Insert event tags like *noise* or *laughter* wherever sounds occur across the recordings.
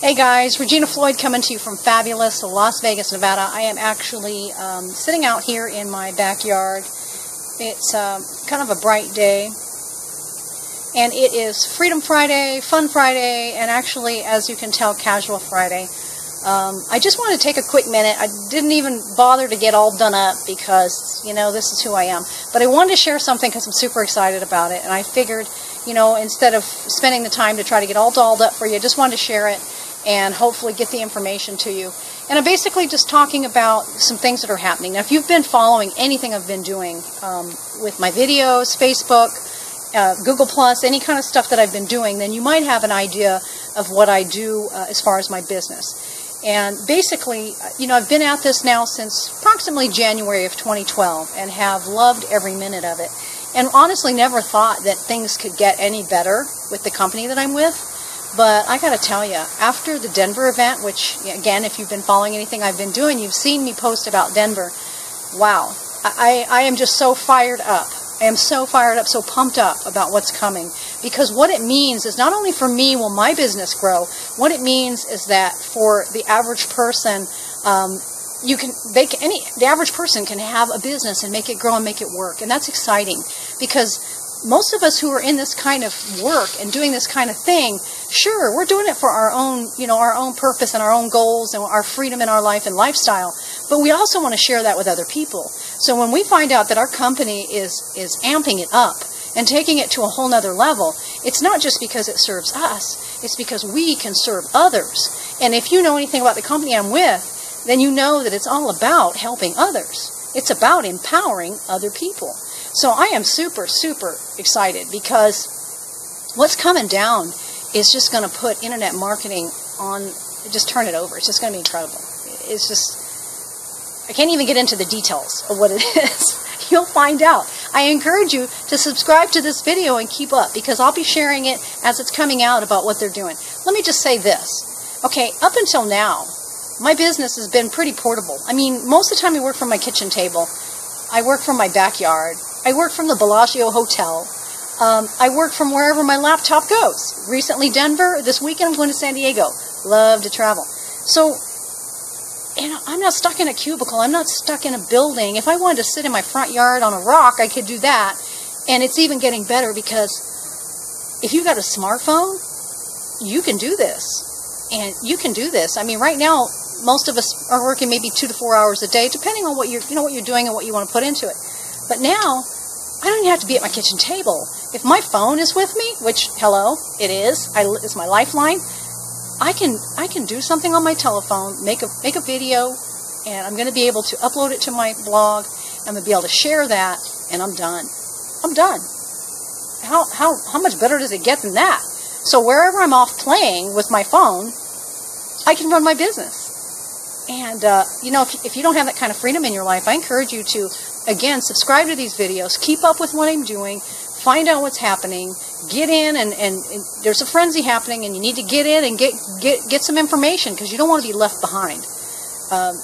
Hey guys, Regina Floyd coming to you from fabulous Las Vegas, Nevada. I am actually um, sitting out here in my backyard. It's uh, kind of a bright day, and it is Freedom Friday, Fun Friday, and actually, as you can tell, Casual Friday. Um, I just want to take a quick minute. I didn't even bother to get all done up because, you know, this is who I am. But I wanted to share something because I'm super excited about it, and I figured, you know, instead of spending the time to try to get all dolled up for you, I just wanted to share it and hopefully get the information to you. And I'm basically just talking about some things that are happening. Now, if you've been following anything I've been doing um, with my videos, Facebook, uh, Google Plus, any kind of stuff that I've been doing, then you might have an idea of what I do uh, as far as my business. And basically, you know, I've been at this now since approximately January of 2012 and have loved every minute of it. And honestly, never thought that things could get any better with the company that I'm with. But I got to tell you, after the Denver event, which again, if you've been following anything I've been doing, you've seen me post about Denver. Wow, I, I am just so fired up. I am so fired up, so pumped up about what's coming. Because what it means is not only for me will my business grow, what it means is that for the average person, um, you can they can, any the average person can have a business and make it grow and make it work, and that's exciting because most of us who are in this kind of work and doing this kind of thing, sure, we're doing it for our own, you know, our own purpose and our own goals and our freedom in our life and lifestyle. But we also want to share that with other people. So when we find out that our company is is amping it up and taking it to a whole nother level, it's not just because it serves us, it's because we can serve others. And if you know anything about the company I'm with, then you know that it's all about helping others. It's about empowering other people. So I am super, super excited because what's coming down is just going to put internet marketing on, just turn it over. It's just going to be incredible. It's just, I can't even get into the details of what it *laughs* is. You'll find out. I encourage you to subscribe to this video and keep up because I'll be sharing it as it's coming out about what they're doing. Let me just say this. Okay, up until now, my business has been pretty portable. I mean, most of the time I work from my kitchen table. I work from my backyard. I work from the Bellagio Hotel. Um, I work from wherever my laptop goes. Recently, Denver. This weekend, I'm going to San Diego. Love to travel. So, you know, I'm not stuck in a cubicle. I'm not stuck in a building. If I wanted to sit in my front yard on a rock, I could do that. And it's even getting better because if you've got a smartphone, you can do this. And you can do this. I mean, right now, most of us are working maybe two to four hours a day, depending on what you're, you know, what you're doing and what you want to put into it. But now, I don't even have to be at my kitchen table. If my phone is with me, which hello, it is, I, it's my lifeline. I can I can do something on my telephone, make a make a video, and I'm going to be able to upload it to my blog. I'm going to be able to share that, and I'm done. I'm done. How how how much better does it get than that? So wherever I'm off playing with my phone, I can run my business. And uh, you know, if, if you don't have that kind of freedom in your life, I encourage you to again, subscribe to these videos, keep up with what I'm doing, find out what's happening, get in, and, and, and there's a frenzy happening, and you need to get in and get get get some information because you don't want to be left behind. Um,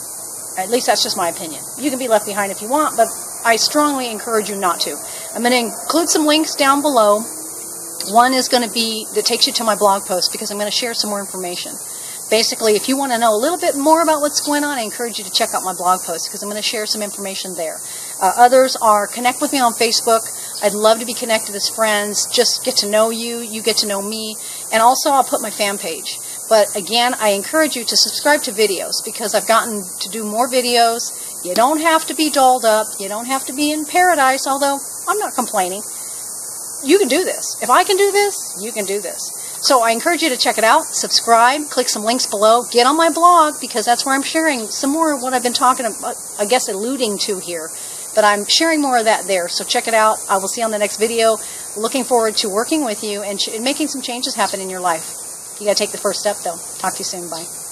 at least that's just my opinion. You can be left behind if you want, but I strongly encourage you not to. I'm going to include some links down below. One is going to be that takes you to my blog post because I'm going to share some more information basically, if you want to know a little bit more about what's going on, I encourage you to check out my blog post because I'm going to share some information there. Uh, others are connect with me on Facebook. I'd love to be connected as friends. Just get to know you. You get to know me. And also, I'll put my fan page. But again, I encourage you to subscribe to videos because I've gotten to do more videos. You don't have to be dolled up. You don't have to be in paradise, although I'm not complaining. You can do this. If I can do this, you can do this. So I encourage you to check it out, subscribe, click some links below, get on my blog because that's where I'm sharing some more of what I've been talking about, I guess alluding to here. But I'm sharing more of that there. So check it out. I will see you on the next video. Looking forward to working with you and, and making some changes happen in your life. You got to take the first step though. Talk to you soon. Bye.